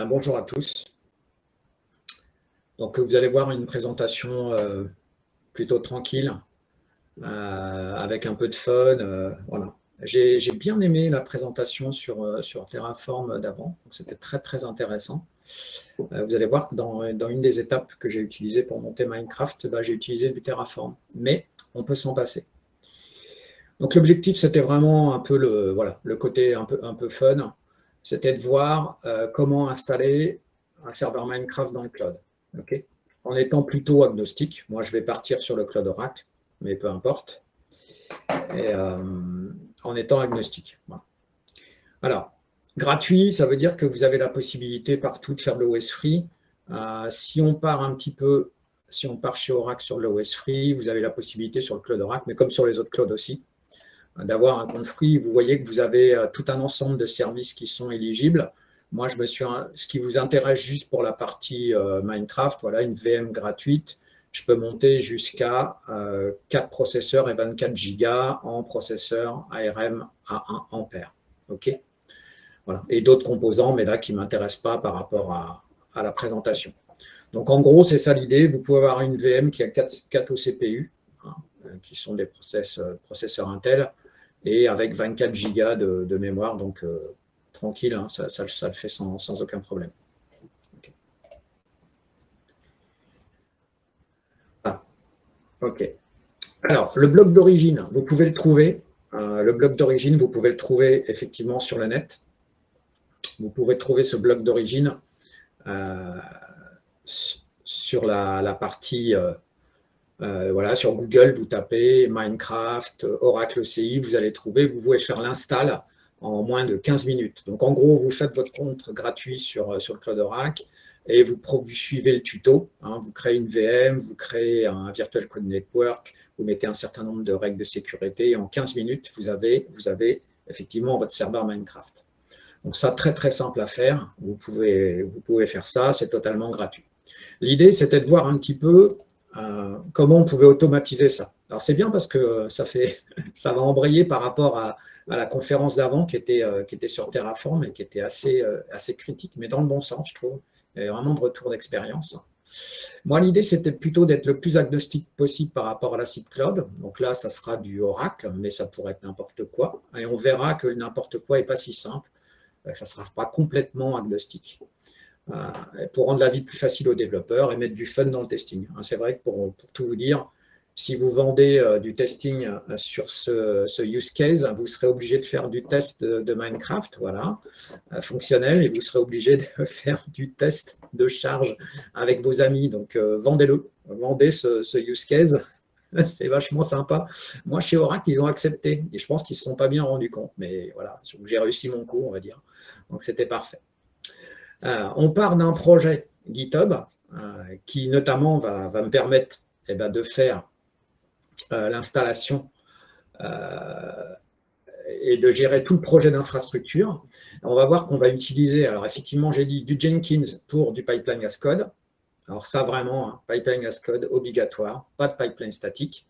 Ben, bonjour à tous. Donc, vous allez voir une présentation euh, plutôt tranquille, euh, avec un peu de fun. Euh, voilà. J'ai bien aimé la présentation sur, sur Terraform d'avant. C'était très, très intéressant. vous allez voir que dans, une des étapes que j'ai utilisées pour monter Minecraft, ben, j'ai utilisé du Terraform. Mais on peut s'en passer. Donc, l'objectif, c'était vraiment un peu le, voilà, le côté un peu, un peu fun. C'était de voir comment installer un serveur Minecraft dans le cloud en étant plutôt agnostique. Moi, je vais partir sur le cloud Oracle, mais peu importe. Euh, en étant agnostique. Alors, gratuit, ça veut dire que vous avez la possibilité partout de faire l'OS free. Euh, si on part un petit peu, si on part chez Oracle sur l'OS free, vous avez la possibilité sur le cloud Oracle, mais comme sur les autres clouds aussi, d'avoir un compte free. Vous voyez que vous avez euh, tout un ensemble de services qui sont éligibles. Moi, je me suis, ce qui vous intéresse juste pour la partie euh, Minecraft, voilà, une VM gratuite, je peux monter jusqu'à 4 euh, processeurs et 24 gigas en processeur ARM à 1 ampère. Voilà. Et d'autres composants, mais là, qui ne m'intéressent pas par rapport à, la présentation. Donc, en gros, c'est ça l'idée. Vous pouvez avoir une VM qui a 4, 4 CPU, hein, euh, qui sont des processeurs Intel, et avec 24 gigas de, mémoire, donc tranquille, hein, ça, le fait sans, aucun problème. Ah. Alors, le bloc d'origine, vous pouvez le trouver. Euh, le bloc d'origine, vous pouvez le trouver effectivement sur le net. Vous pouvez trouver ce bloc d'origine euh, sur la, partie, euh, voilà, sur Google, vous tapez Minecraft, Oracle CI, vous allez trouver, vous pouvez faire l'install en moins de 15 minutes. Donc en gros, vous faites votre compte gratuit sur, euh, sur le Cloud Oracle et vous, suivez le tuto. Hein. vous créez une VM, vous créez un Virtual Code Network, vous mettez un certain nombre de règles de sécurité et en 15 minutes, vous avez, vous avez effectivement votre serveur Minecraft. Donc ça, très très simple à faire. Vous pouvez, vous pouvez faire ça, c'est totalement gratuit. L'idée, c'était de voir un petit peu euh, comment on pouvait automatiser ça? Alors c'est bien parce que ça, fait, ça va embrayer par rapport à, la conférence d'avant qui, était euh, qui était sur Terraform et qui était assez, euh, critique, mais dans le bon sens, je trouve. Il y avait vraiment de retour d'expérience. Moi, l'idée, c'était plutôt d'être le plus agnostique possible par rapport à la site cloud. Donc là, ça sera du Oracle, mais ça pourrait être n'importe quoi. Et on verra que n'importe quoi n'est pas si simple. Euh, ça ne sera pas complètement agnostique. Pour rendre la vie plus facile aux développeurs et mettre du fun dans le testing. Hein, c'est vrai que pour, tout vous dire, si vous vendez euh, du testing euh, sur ce, use case, vous serez obligé de faire du test de, Minecraft, voilà, euh, fonctionnel, et vous serez obligé de faire du test de charge avec vos amis. Donc, vendez-le, vendez ce, use case. C'est vachement sympa. Moi, chez Oracle, ils ont accepté. Et je pense qu'ils ne se sont pas bien rendus compte. Mais voilà, j'ai réussi mon coup, on va dire. Donc, c'était parfait. On part d'un projet GitHub qui, notamment, va, me permettre eh ben, de faire euh, l'installation euh, et de gérer tout le projet d'infrastructure. On va voir qu'on va utiliser, alors effectivement, j'ai dit du Jenkins pour du pipeline as code. Alors ça, vraiment, hein, pipeline as code obligatoire, pas de pipeline statique.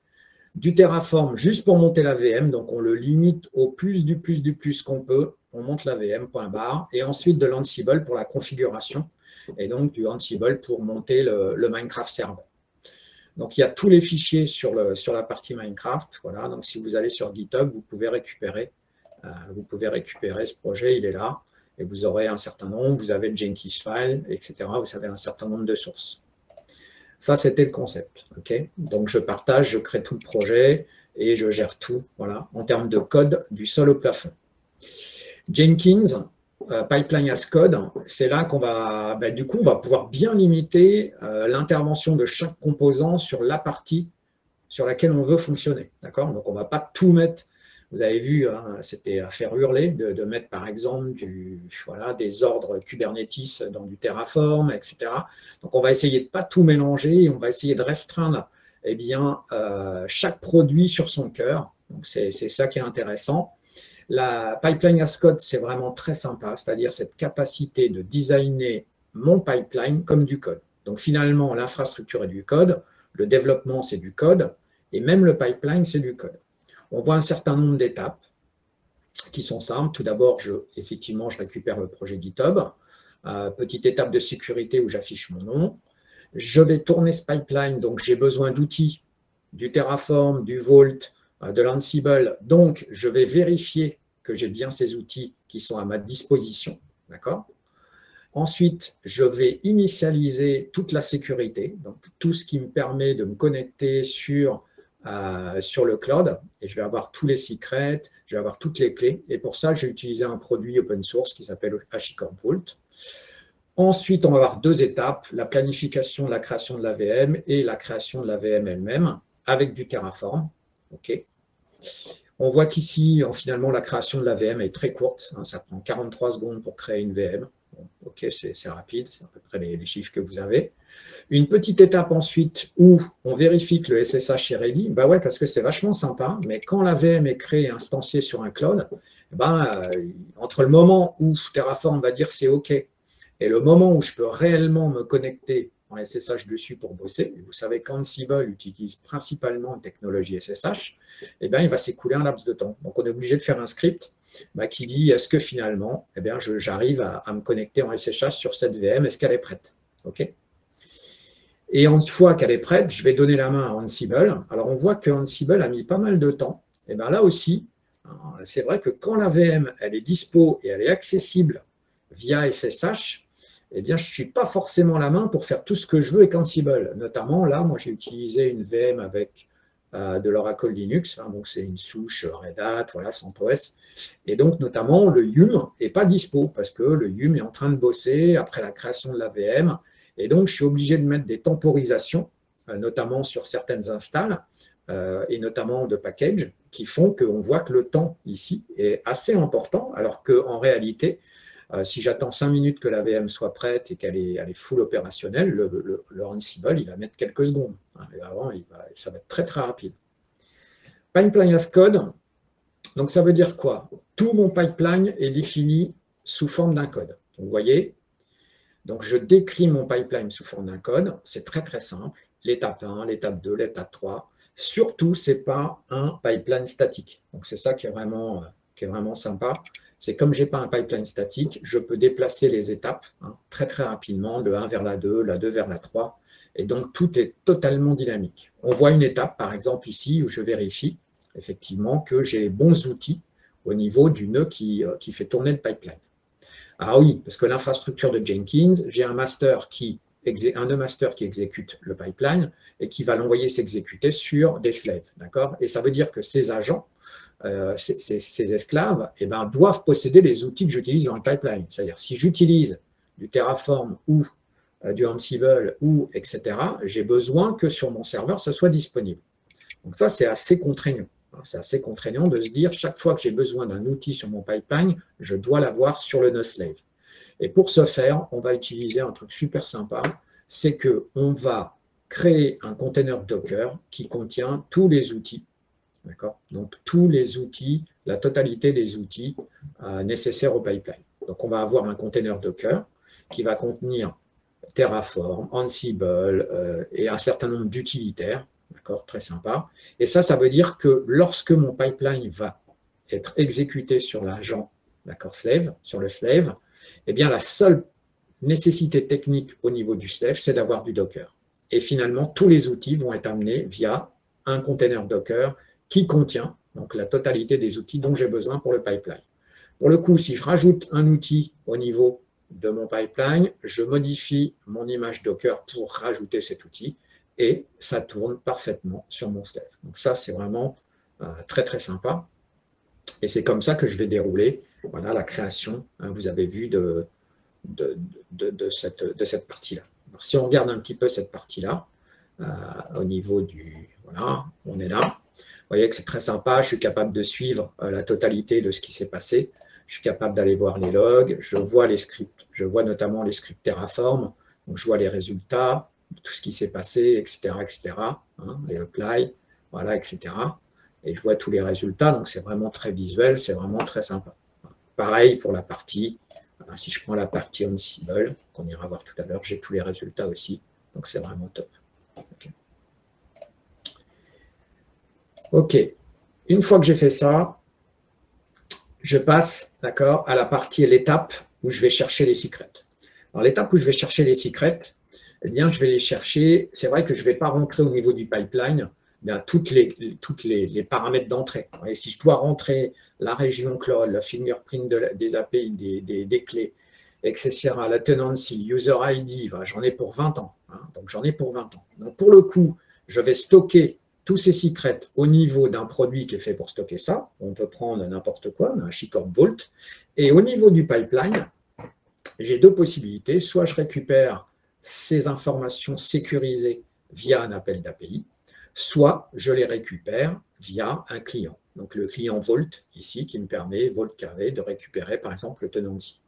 Du Terraform juste pour monter la VM, donc on le limite au plus du plus du plus qu'on peut. On monte la VM, point barre. Et ensuite de l'Ansible pour la configuration. Et donc du Ansible pour monter le, Minecraft server. Donc, il y a tous les fichiers sur, la partie Minecraft. Donc, si vous allez sur GitHub, vous pouvez récupérer, euh, vous pouvez récupérer ce projet. Il est là. Et vous aurez un certain nombre. Vous avez le Jenkins file, etc. Vous avez un certain nombre de sources. Ça, c'était le concept. Donc, je partage, je crée tout le projet et je gère tout voilà, en termes de code du sol au plafond. Jenkins, euh, pipeline as code, c'est là qu'on va, ben, du coup, on va pouvoir bien limiter euh, l'intervention de chaque composant sur la partie sur laquelle on veut fonctionner. D'accord? Donc, on ne va pas tout mettre. Vous avez vu, hein, c'était à faire hurler de, mettre, par exemple, voilà, des ordres Kubernetes dans du Terraform, etc. Donc, on va essayer de ne pas tout mélanger on va essayer de restreindre eh bien, euh, chaque produit sur son cœur. Donc, c'est ça qui est intéressant. La pipeline as code, c'est vraiment très sympa, c'est-à-dire cette capacité de designer mon pipeline comme du code. Donc finalement, l'infrastructure est du code, le développement, c'est du code, et même le pipeline, c'est du code. On voit un certain nombre d'étapes qui sont simples. Tout d'abord, je, effectivement, je récupère le projet GitHub. petite étape de sécurité où j'affiche mon nom. Je vais tourner ce pipeline, donc j'ai besoin d'outils, du Terraform, du Vault, de l'Ansible. Donc, je vais vérifier que j'ai bien ces outils qui sont à ma disposition. D'accord? Ensuite, je vais initialiser toute la sécurité, donc tout ce qui me permet de me connecter sur, euh, sur le cloud, et je vais avoir tous les secrets, je vais avoir toutes les clés, et pour ça, j'ai utilisé un produit open source qui s'appelle HashiCorp Vault. Ensuite, on va avoir deux étapes, la planification la création de la VM et la création de la VM elle-même, avec du Terraform. On voit qu'ici, finalement, la création de la VM est très courte. Hein, ça prend 43 secondes pour créer une VM. ok, c'est rapide, c'est à peu près les, chiffres que vous avez. Une petite étape ensuite où on vérifie que le SSH est ready. Bah ouais, parce que c'est vachement sympa, mais quand la VM est créée et instanciée sur un cloud, ben, entre le moment où Terraform va dire c'est OK et le moment où je peux réellement me connecter en SSH dessus pour bosser, vous savez qu'Ansible utilise principalement une technologie SSH, eh bien, il va s'écouler un laps de temps. Donc, on est obligé de faire un script bah, qui dit est-ce que finalement, eh j'arrive à, me connecter en SSH sur cette VM, est-ce qu'elle est prête? OK et une fois qu'elle est prête, je vais donner la main à Ansible. Alors, on voit que Ansible a mis pas mal de temps. Et bien là aussi, hein, c'est vrai que quand la VM elle est dispo et elle est accessible via SSH, eh bien, je ne suis pas forcément la main pour faire tout ce que je veux avec Ansible. Notamment, là, moi, j'ai utilisé une VM avec euh, de l'Oracle Linux, hein, donc c'est une souche Red Hat, voilà, CentOS. Et donc, notamment, le Yum n'est pas dispo parce que le Yum est en train de bosser après la création de la VM. Et donc, je suis obligé de mettre des temporisations, euh, notamment sur certaines installs, euh, et notamment de package, qui font qu'on voit que le temps ici est assez important, alors qu'en réalité, euh, si j'attends 5 minutes que la VM soit prête et qu'elle est, elle est full opérationnelle, le, le, Ansible, il va mettre quelques secondes. Hein, avant, ça va être très, très rapide. Pipeline as code. Donc, ça veut dire quoi? Tout mon pipeline est défini sous forme d'un code. Vous voyez? Donc, je décris mon pipeline sous forme d'un code. C'est très, très simple. L'étape 1, l'étape 2, l'étape 3. Surtout, ce n'est pas un pipeline statique. Donc, c'est ça qui est vraiment, euh, qui est vraiment sympa c'est comme je n'ai pas un pipeline statique, je peux déplacer les étapes hein, très très rapidement, de 1 vers la 2, la 2 vers la 3, et donc tout est totalement dynamique. On voit une étape, par exemple ici, où je vérifie effectivement que j'ai les bons outils au niveau du nœud qui, euh, fait tourner le pipeline. Ah oui, parce que l'infrastructure de Jenkins, j'ai un nœud master qui exécute le pipeline et qui va l'envoyer s'exécuter sur des slaves. D'accord? Et ça veut dire que ces agents euh, ces, esclaves eh ben, doivent posséder les outils que j'utilise dans le pipeline. C'est-à-dire, si j'utilise du Terraform ou euh, du Ansible ou etc., j'ai besoin que sur mon serveur, ce soit disponible. Donc ça, c'est assez contraignant. C'est assez contraignant de se dire, chaque fois que j'ai besoin d'un outil sur mon pipeline, je dois l'avoir sur le slave. Et pour ce faire, on va utiliser un truc super sympa, c'est qu'on va créer un container Docker qui contient tous les outils donc, tous les outils, la totalité des outils euh, nécessaires au pipeline. Donc, on va avoir un container Docker qui va contenir Terraform, Ansible euh, et un certain nombre d'utilitaires. D'accord? Très sympa. Et ça, ça veut dire que lorsque mon pipeline va être exécuté sur l'agent, d'accord, slave, sur le slave, eh bien, la seule nécessité technique au niveau du slave, c'est d'avoir du Docker. Et finalement, tous les outils vont être amenés via un container Docker qui contient donc la totalité des outils dont j'ai besoin pour le pipeline. Pour le coup, si je rajoute un outil au niveau de mon pipeline, je modifie mon image Docker pour rajouter cet outil et ça tourne parfaitement sur mon Steph. Donc ça, c'est vraiment euh, très très sympa. Et c'est comme ça que je vais dérouler voilà, la création, hein, vous avez vu, de, de, de, cette, de cette partie-là. Si on regarde un petit peu cette partie-là, euh, au niveau du... Voilà, on est là voyez que c'est très sympa, je suis capable de suivre euh, la totalité de ce qui s'est passé. Je suis capable d'aller voir les logs, je vois les scripts, je vois notamment les scripts Terraform, donc je vois les résultats, tout ce qui s'est passé, etc., etc., hein, les apply, voilà, etc. Et je vois tous les résultats, donc c'est vraiment très visuel, c'est vraiment très sympa. Pareil pour la partie, si je prends la partie Ansible, qu'on ira voir tout à l'heure, j'ai tous les résultats aussi, donc c'est vraiment top. OK. Une fois que j'ai fait ça, je passe d'accord, à la partie, l'étape où je vais chercher les secrets. Dans l'étape où je vais chercher les secrets, eh bien, je vais les chercher. C'est vrai que je ne vais pas rentrer au niveau du pipeline eh toutes les, toutes les, paramètres d'entrée. Et si je dois rentrer la région cloud, le fingerprint des API, des, des, clés, etc., la tenancy, user ID, j'en ai pour 20 ans. Hein. donc, j'en ai pour 20 ans. Donc, pour le coup, je vais stocker tous ces secrets au niveau d'un produit qui est fait pour stocker ça. On peut prendre n'importe quoi, un Chicorp Vault. Et au niveau du pipeline, j'ai deux possibilités. Soit je récupère ces informations sécurisées via un appel d'API, soit je les récupère via un client. Donc le client Vault, ici, qui me permet, Vault Carré, de récupérer par exemple le tenancy.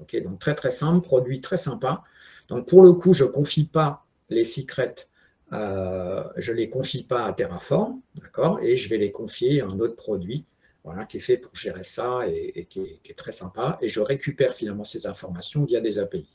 Ok, donc très très simple, produit très sympa. Donc pour le coup, je ne confie pas les secrets, euh, je ne les confie pas à Terraform, d'accord, et je vais les confier à un autre produit voilà, qui est fait pour gérer ça et, qui, est, très sympa. Et je récupère finalement ces informations via des API.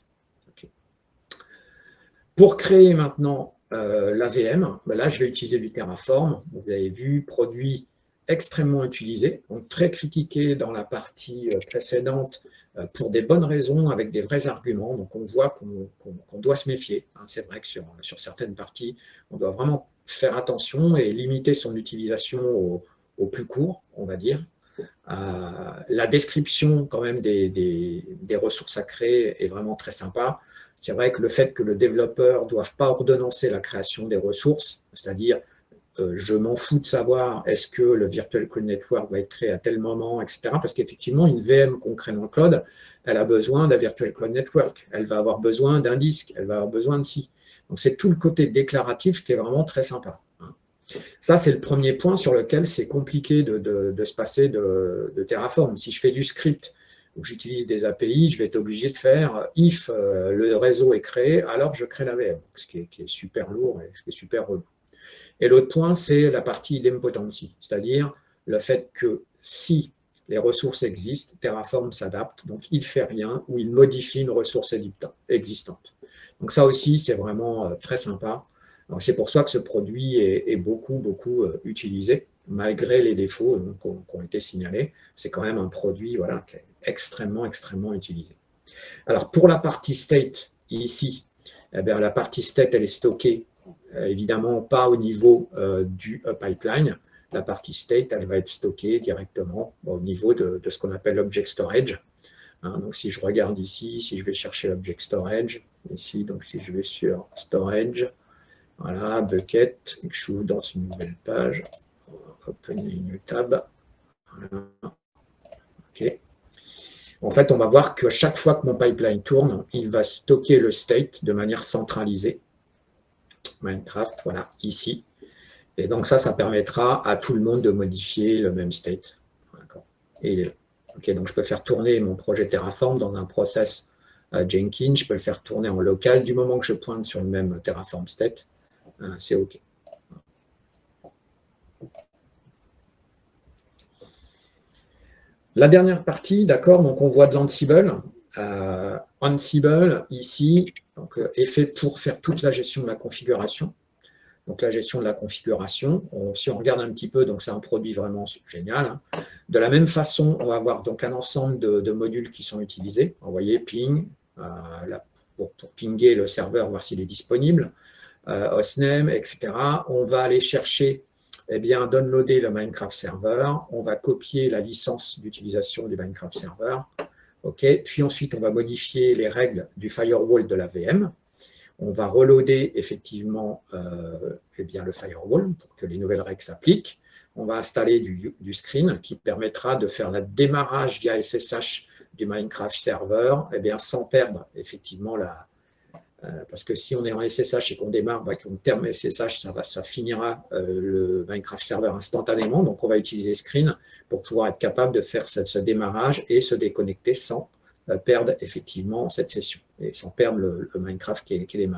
Pour créer maintenant euh, l'AVM, ben là, je vais utiliser du Terraform. Vous avez vu, produit extrêmement utilisé, donc très critiqué dans la partie euh, précédente pour des bonnes raisons, avec des vrais arguments. Donc on voit qu'on doit se méfier. Hein. C'est vrai que sur, certaines parties, on doit vraiment faire attention et limiter son utilisation au, plus court, on va dire. Euh, la description quand même des, des, ressources à créer est vraiment très sympa. C'est vrai que le fait que le développeur ne doive pas ordonnancer la création des ressources, c'est-à-dire euh, je m'en fous de savoir est-ce que le Virtual Cloud Network va être créé à tel moment, etc. Parce qu'effectivement, une VM qu'on crée dans le cloud, elle a besoin d'un Virtual Cloud Network, elle va avoir besoin d'un disque, elle va avoir besoin de ci. Donc c'est tout le côté déclaratif qui est vraiment très sympa. Ça, c'est le premier point sur lequel c'est compliqué de, se passer de, Terraform. Si je fais du script où j'utilise des API, je vais être obligé de faire if euh, le réseau est créé, alors je crée la VM, ce qui est, super lourd et ce qui est super relou. Et l'autre point, c'est la partie idempotency, c'est-à-dire le fait que si les ressources existent, Terraform s'adapte, donc il ne fait rien ou il modifie une ressource existante. Donc ça aussi, c'est vraiment euh, très sympa. C'est pour ça que ce produit est, beaucoup, beaucoup euh, utilisé, malgré les défauts euh, qui ont été signalés. C'est quand même un produit voilà, qui est extrêmement, extrêmement utilisé. Alors, pour la partie state, ici, eh la partie state, elle est stockée, évidemment, pas au niveau du pipeline. La partie state, elle va être stockée directement au niveau de, ce qu'on appelle l'object storage. Hein, donc, si je regarde ici, si je vais chercher l'object storage, ici, donc si je vais sur storage, voilà, bucket, je ouvre dans une nouvelle page. Open une tab. OK. En fait, on va voir qu'à chaque fois que mon pipeline tourne, il va stocker le state de manière centralisée. Minecraft, voilà, ici. Et donc ça, ça permettra à tout le monde de modifier le même state. Et il est là. Donc je peux faire tourner mon projet Terraform dans un process euh, Jenkins. Je peux le faire tourner en local du moment que je pointe sur le même Terraform state. Ah, c'est OK. La dernière partie, d'accord, donc on voit de l'Ansible. Euh, Ansible, ici, donc, est fait pour faire toute la gestion de la configuration. Donc la gestion de la configuration, si on regarde un petit peu, donc c'est un produit vraiment génial. Hein. De la même façon, on va avoir donc un ensemble de, modules qui sont utilisés. Vous voyez, ping, euh, pour, pour, pinguer le serveur, voir s'il est disponible. Euh, hostname, etc. On va aller chercher, eh bien, downloader le Minecraft Server. On va copier la licence d'utilisation du Minecraft Server. OK. Puis ensuite, on va modifier les règles du firewall de la VM. On va reloader effectivement euh, eh bien, le firewall pour que les nouvelles règles s'appliquent. On va installer du, screen qui permettra de faire le démarrage via SSH du Minecraft Server eh bien, sans perdre effectivement la, parce que si on est en SSH et qu'on démarre, bah, qu'on termine SSH, ça, va, ça finira euh, le Minecraft Server instantanément. Donc, on va utiliser Screen pour pouvoir être capable de faire ce, démarrage et se déconnecter sans euh, perdre effectivement cette session et sans perdre le, Minecraft qui est.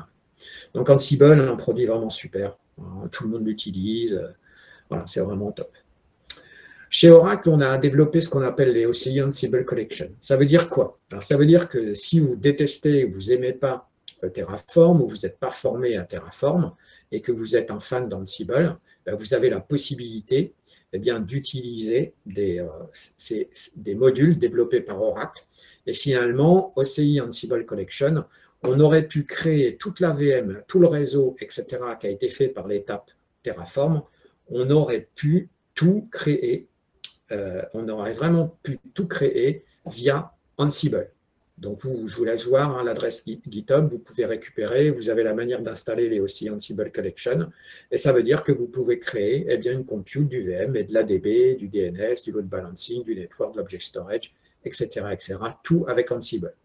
Donc, Ansible, un produit vraiment super. Hein, tout le monde l'utilise. Voilà, c'est vraiment top. Chez Oracle, on a développé ce qu'on appelle les OCI Ansible Collection. Ça veut dire quoi? Alors, ça veut dire que si vous détestez, vous n'aimez pas Terraform ou vous n'êtes pas formé à Terraform et que vous êtes un fan d'Ansible, ben, vous avez la possibilité eh d'utiliser des, euh, des modules développés par Oracle. Et finalement, OCI Ansible Collection, on aurait pu créer toute la VM, tout le réseau, etc., qui a été fait par l'étape Terraform, on aurait pu tout créer, euh, on aurait vraiment pu tout créer via Ansible. Donc, vous, je vous laisse voir hein, l'adresse GitHub, vous pouvez récupérer, vous avez la manière d'installer les aussi Ansible Collection, et ça veut dire que vous pouvez créer eh bien, une compute du VM et de l'ADB, du DNS, du load balancing, du network, de l'object storage, etc., etc., tout avec Ansible.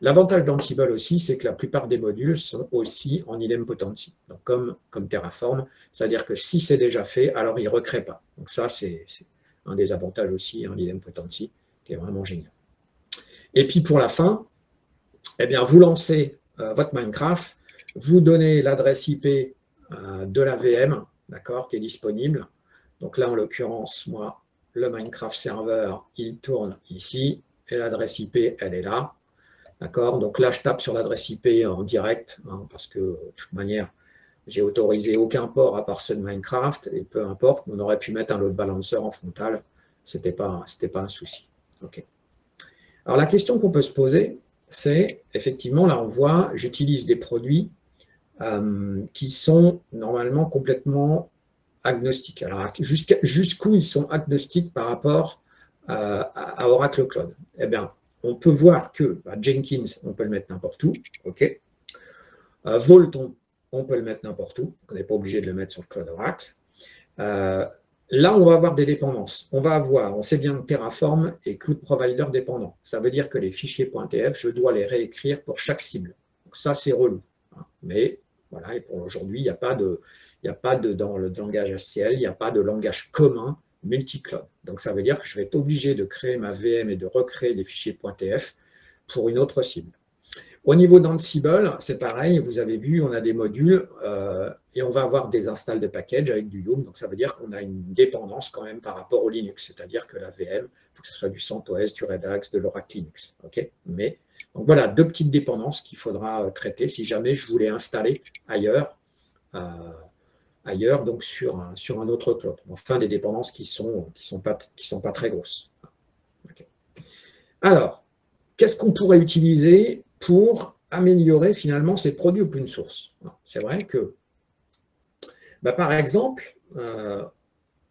L'avantage d'Ansible aussi, c'est que la plupart des modules sont aussi en idempotency, donc comme, comme Terraform, c'est-à-dire que si c'est déjà fait, alors il ne recrée pas. Donc ça, c'est un des avantages aussi en idempotency, qui est vraiment génial. Et puis pour la fin, eh bien, vous lancez euh, votre Minecraft, vous donnez l'adresse IP euh, de la VM, d'accord, qui est disponible. Donc là, en l'occurrence, moi, le Minecraft serveur, il tourne ici, et l'adresse IP, elle est là. D'accord Donc là, je tape sur l'adresse IP en direct, hein, parce que de toute manière, j'ai autorisé aucun port à part ceux de Minecraft, et peu importe, on aurait pu mettre un load balancer en frontal, ce n'était pas, pas un souci. OK. Alors la question qu'on peut se poser, c'est effectivement, là on voit, j'utilise des produits euh, qui sont normalement complètement agnostiques. Alors jusqu'où ils sont agnostiques par rapport euh, à Oracle Cloud? Eh bien, on peut voir que bah, Jenkins, on peut le mettre n'importe où, ok? Euh, Vault, on, peut le mettre n'importe où, on n'est pas obligé de le mettre sur le Cloud Oracle. Là, on va avoir des dépendances. On va avoir, on sait bien Terraform et Cloud Provider dépendant. Ça veut dire que les fichiers .tf, je dois les réécrire pour chaque cible. Donc ça, c'est relou. Hein. Mais voilà, et pour aujourd'hui, il n'y a pas de, il a pas de, dans le langage SCL, il n'y a pas de langage commun multi-cloud. Donc ça veut dire que je vais être obligé de créer ma VM et de recréer les fichiers .tf pour une autre cible. Au niveau d'Ansible, c'est pareil, vous avez vu, on a des modules euh, et on va avoir des installs de package avec du Yum, donc ça veut dire qu'on a une dépendance quand même par rapport au Linux, c'est-à-dire que la VM, il faut que ce soit du CentOS, du Redux, de l'Oracle Linux. Mais donc voilà, deux petites dépendances qu'il faudra euh, traiter si jamais je voulais installer ailleurs, euh, ailleurs donc sur un, autre cloud. Enfin, des dépendances qui ne sont pas très grosses. Alors, qu'est-ce qu'on pourrait utiliser pour améliorer finalement ces produits open source. C'est vrai que, bah, par exemple, euh,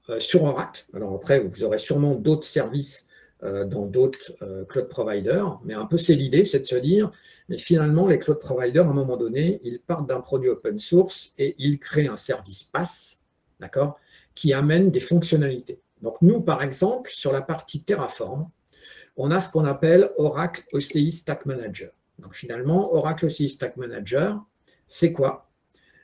euh, sur Oracle, alors après, vous aurez sûrement d'autres services euh, dans d'autres cloud providers, mais un peu c'est l'idée, c'est de se dire, mais finalement, les cloud providers, à un moment donné, ils partent d'un produit open source et ils créent un service pass, d'accord, qui amène des fonctionnalités. Donc nous, par exemple, sur la partie Terraform, on a ce qu'on appelle Oracle OCI Stack Manager. Donc finalement, Oracle OCI Stack Manager, c'est quoi?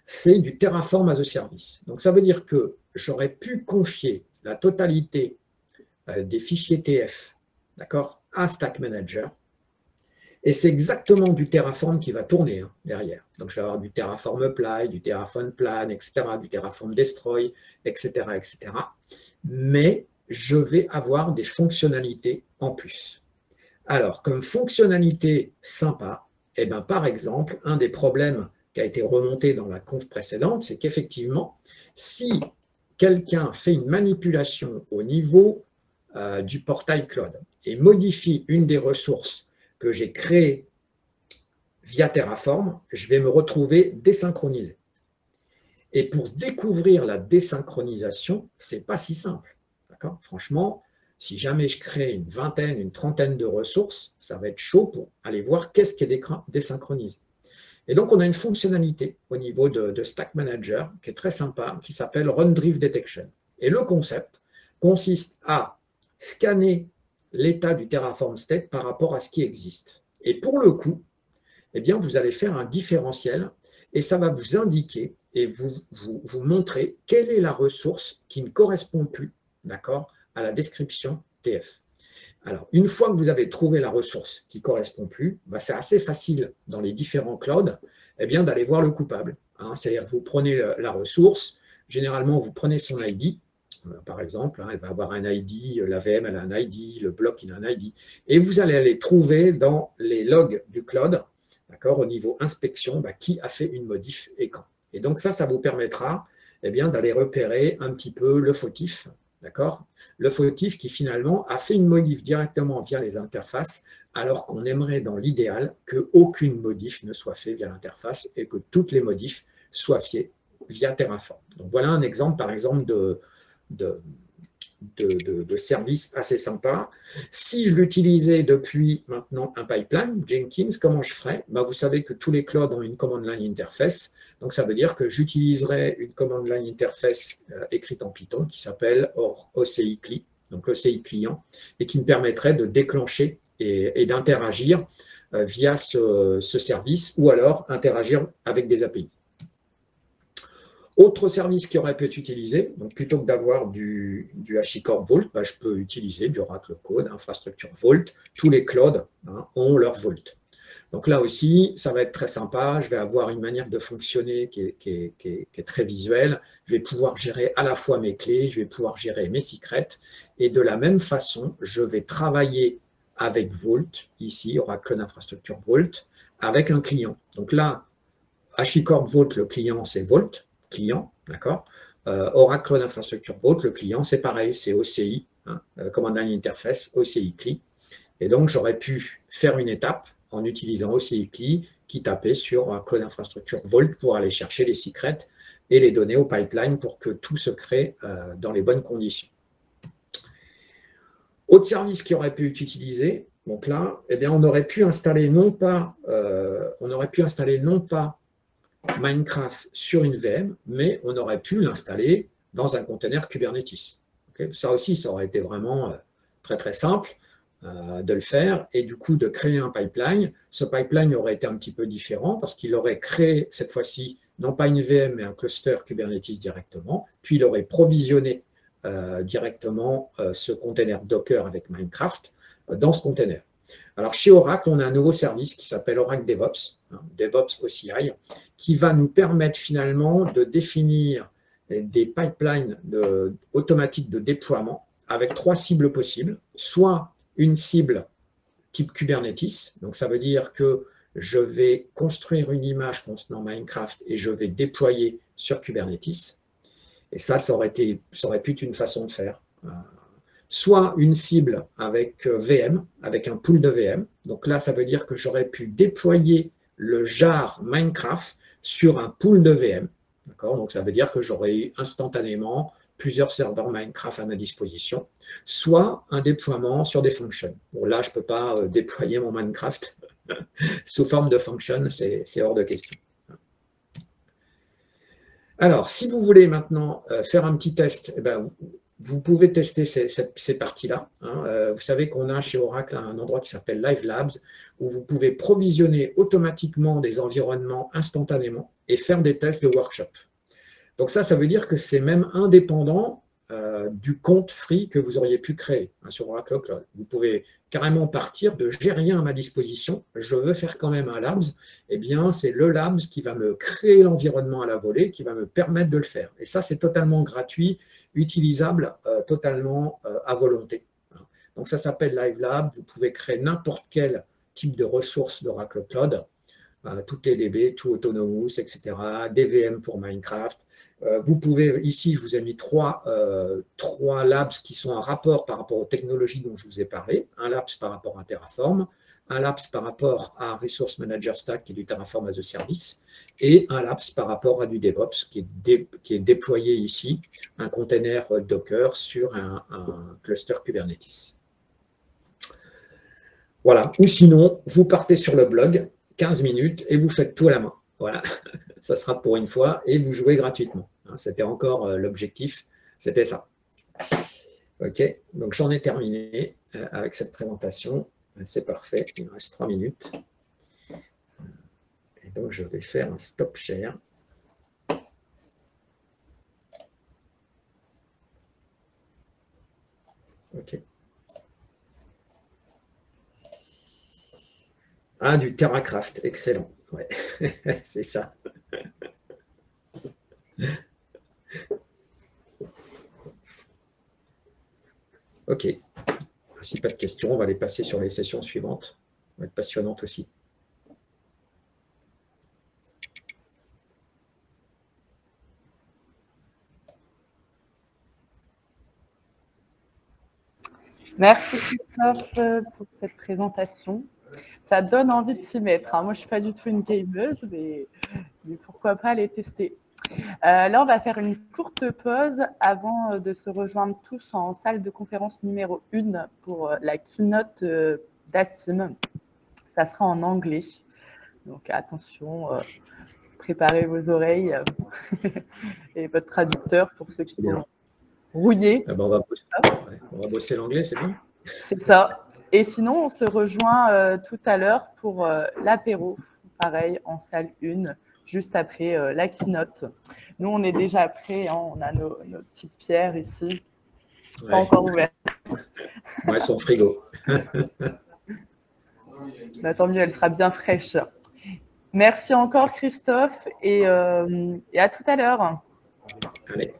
C'est du Terraform as a Service. Donc ça veut dire que j'aurais pu confier la totalité euh, des fichiers TF d'accord, à Stack Manager. Et c'est exactement du Terraform qui va tourner hein, derrière. Donc je vais avoir du Terraform Apply, du Terraform Plan, etc., du Terraform Destroy, etc., etc. Mais je vais avoir des fonctionnalités en plus. Alors, comme fonctionnalité sympa, eh ben, par exemple, un des problèmes qui a été remonté dans la conf précédente, c'est qu'effectivement, si quelqu'un fait une manipulation au niveau euh, du portail cloud et modifie une des ressources que j'ai créées via Terraform, je vais me retrouver désynchronisé. Et pour découvrir la désynchronisation, ce n'est pas si simple. Franchement, si jamais je crée une vingtaine, une trentaine de ressources, ça va être chaud pour aller voir qu'est-ce qui est désynchronisé. Et donc, on a une fonctionnalité au niveau de, Stack Manager qui est très sympa, qui s'appelle Run Drift Detection. Et le concept consiste à scanner l'état du Terraform State par rapport à ce qui existe. Et pour le coup, eh bien, vous allez faire un différentiel et ça va vous indiquer et vous, vous, vous montrer quelle est la ressource qui ne correspond plus d'accord à la description TF. Alors, une fois que vous avez trouvé la ressource qui ne correspond plus, bah, c'est assez facile dans les différents clouds eh d'aller voir le coupable. Hein. C'est-à-dire vous prenez la ressource, généralement vous prenez son ID, euh, par exemple, hein, elle va avoir un ID, la VM elle a un ID, le bloc il a un ID, et vous allez aller trouver dans les logs du cloud, d'accord, au niveau inspection, bah, qui a fait une modif et quand. Et donc ça, ça vous permettra eh d'aller repérer un petit peu le fautif D'accord? Le fautif qui finalement a fait une modif directement via les interfaces, alors qu'on aimerait dans l'idéal qu'aucune modif ne soit faite via l'interface et que toutes les modifs soient faites via Terraform. Donc voilà un exemple, par exemple, de, de, de, service assez sympa. Si je l'utilisais depuis maintenant un pipeline, Jenkins, comment je ferais? Bah, Vous savez que tous les clouds ont une command line interface. Donc ça veut dire que j'utiliserai une command line interface euh, écrite en Python qui s'appelle OCI CLI, donc OCI client, et qui me permettrait de déclencher et, d'interagir euh, via ce service ou alors interagir avec des API. Autre service qui aurait pu être utilisé, donc plutôt que d'avoir du, du HashiCorp Vault, bah, je peux utiliser du Oracle Code, infrastructure Vault. Tous les clouds hein, ont leur Vault. Donc là aussi, ça va être très sympa. Je vais avoir une manière de fonctionner qui est, très visuelle. Je vais pouvoir gérer à la fois mes clés, je vais pouvoir gérer mes secrets. Et de la même façon, je vais travailler avec Vault, ici, Oracle Infrastructure Vault, avec un client. Donc là, HashiCorp Vault, le client, c'est Vault client, d'accord euh, Oracle d'infrastructure Vault, le client, c'est pareil, c'est OCI, hein, euh, Command Line Interface, OCI CLI. Et donc, j'aurais pu faire une étape en utilisant OCI CLI qui tapait sur Oracle d'infrastructure Vault pour aller chercher les secrets et les données au pipeline pour que tout se crée euh, dans les bonnes conditions. Autre service qui aurait pu être utilisé, donc là, eh bien, on aurait pu installer non pas, on aurait pu installer non pas Minecraft sur une VM, mais on aurait pu l'installer dans un container Kubernetes. ça aussi, ça aurait été vraiment euh, très très simple euh, de le faire et du coup de créer un pipeline. Ce pipeline aurait été un petit peu différent parce qu'il aurait créé cette fois-ci non pas une VM mais un cluster Kubernetes directement, puis il aurait provisionné euh, directement ce container Docker avec Minecraft dans ce container. Alors chez Oracle, on a un nouveau service qui s'appelle Oracle DevOps, DevOps OCI, qui va nous permettre finalement de définir des pipelines automatiques de déploiement avec trois cibles possibles. Soit une cible type Kubernetes, donc ça veut dire que je vais construire une image contenant Minecraft et je vais déployer sur Kubernetes. Et ça, ça aurait, été, ça aurait pu être une façon de faire. Euh, soit une cible avec euh, VM, avec un pool de VM. Donc là, ça veut dire que j'aurais pu déployer le jar Minecraft sur un pool de VM. Donc ça veut dire que j'aurais eu instantanément plusieurs serveurs Minecraft à ma disposition, soit un déploiement sur des functions. Bon, là, je ne peux pas euh, déployer mon Minecraft sous forme de function, c'est hors de question. Alors, si vous voulez maintenant euh, faire un petit test, eh ben, vous pouvez tester ces, parties-là. Hein. Euh, vous savez qu'on a chez Oracle un endroit qui s'appelle Live Labs, où vous pouvez provisionner automatiquement des environnements instantanément et faire des tests de workshop. Donc ça, ça veut dire que c'est même indépendant euh, du compte free que vous auriez pu créer hein, sur Oracle Cloud. Vous pouvez carrément partir de j'ai rien à ma disposition, je veux faire quand même un Labs, eh bien c'est le Labs qui va me créer l'environnement à la volée, qui va me permettre de le faire. Et ça, c'est totalement gratuit, utilisable euh, totalement euh, à volonté. Donc ça s'appelle Live Lab, vous pouvez créer n'importe quel type de ressources d'Oracle Cloud, toutes les DB, tout Autonomous, etc., DVM pour Minecraft, euh, vous pouvez, ici, je vous ai mis trois, euh, trois labs qui sont en rapport par rapport aux technologies dont je vous ai parlé. Un labs par rapport à Terraform, un labs par rapport à Resource Manager Stack, qui est du Terraform as a Service, et un labs par rapport à du DevOps, qui est, qui est déployé ici, un container Docker sur un cluster Kubernetes. Voilà. Ou sinon, vous partez sur le blog, 15 minutes, et vous faites tout à la main. Voilà, ça sera pour une fois, et vous jouez gratuitement. Hein, c'était encore euh, l'objectif, c'était ça. Ok, donc j'en ai terminé euh, avec cette présentation. C'est parfait, il me reste trois minutes. Et donc je vais faire un stop share. Ok. Ah, du TerraCraft, excellent. Ouais, c'est ça. Ok. Si pas de questions, on va les passer sur les sessions suivantes. Ça va être passionnante aussi. Merci Christophe pour cette présentation. Ça donne envie de s'y mettre. Hein. Moi, je ne suis pas du tout une gameuse, mais, mais pourquoi pas aller tester. Euh, là, on va faire une courte pause avant euh, de se rejoindre tous en salle de conférence numéro 1 pour euh, la keynote d'Assim. Ça sera en anglais. Donc attention, préparez vos oreilles et votre traducteur pour ceux qui vont rouiller. Ah ben, on, va bosser, l'anglais, c'est bien. C'est ça. Et sinon, on se rejoint tout à l'heure pour l'apéro, pareil, en salle 1 juste après euh, la keynote. Nous, on est déjà prêts, hein, on a nos, petites pierres ici, pas encore ouvertes. Ouais, son frigo. bah, tant mieux, elle sera bien fraîche. Merci encore Christophe et, euh, et à tout à l'heure. Allez.